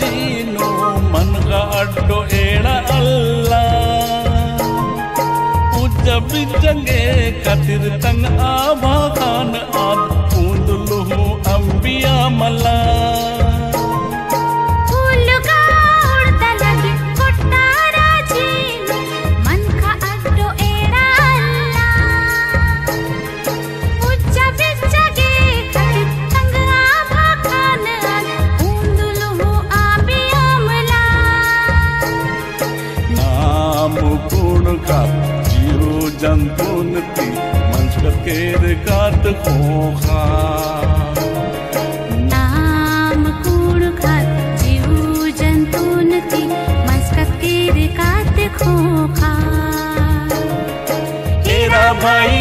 ಜೀನು ಮನ್ಗ ಅಡ್ಡು ಏಣ ಅಲ್ಲ ಉಜ್ಜ ಬಿಜ್ಜಂಗೆ ಕತಿರ್ ತಂಗ ಆ ಭಾಗಾನ ಆದ jiru jantun pi manchkat ker kat khokha naam kood khat jiru jantun pi manchkat ker kat khokha tera bhai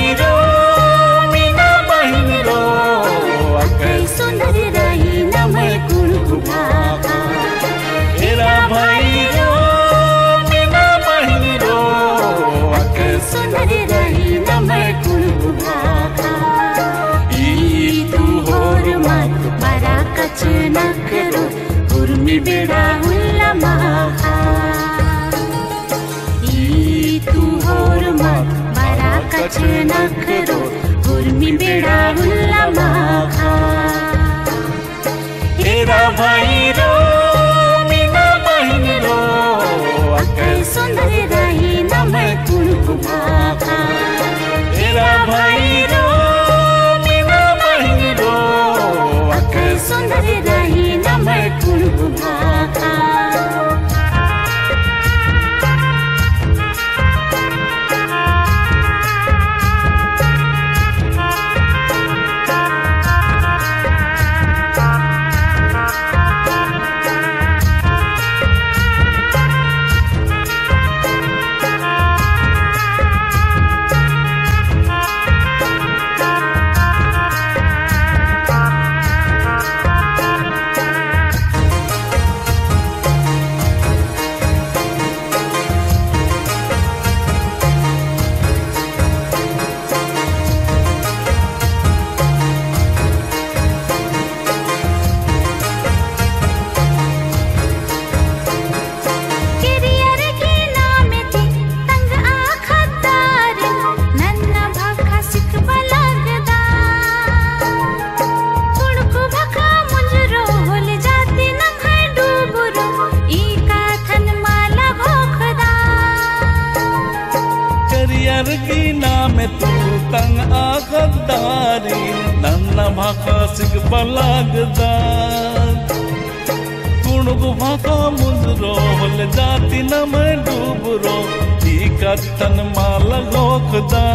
ನಕರು Khurmi ಬೇಡ ಉಲ್ಲಮ ಹೇರಾ ಬಾಯಿ ಯಾರ್ಗಿ ನಾಮೆತ್ತು ತಂಗ ಆಗದ್ದಾರಿ ನನ್ನ ಭಾಗ ಸಿಗಬಲಾಗದ ಕುಣುಗು ಭಾಗ ಮುಂಜರೋ ಹೊಲ ಜಾತಿ ನಮ ಡೂಬರೋ ಈ ಕತ್ತನ ಮಾಲ ಲೋಕದಾ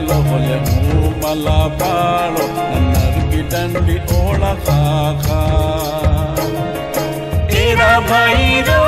Love, love, love. ಮಲ ಬಾಳೋ ನನ್ನ ಗಿಡಂಡಿ ಓಳ ಕಾಕ ಭೈರೋ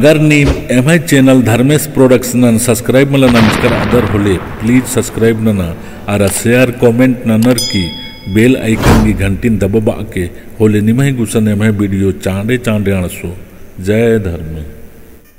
अगर नीम M channel Dharmesh Dharmesh production subscribe मला नमस्कार अदर होले प्लीज़ सब्सक्राइब नना आर शेयर कमेंट ननर की बेल आइकन की घंटी दबबा के, होले निमह गुसन एमह वीडियो चांडे चांडे अणसो जय धर्म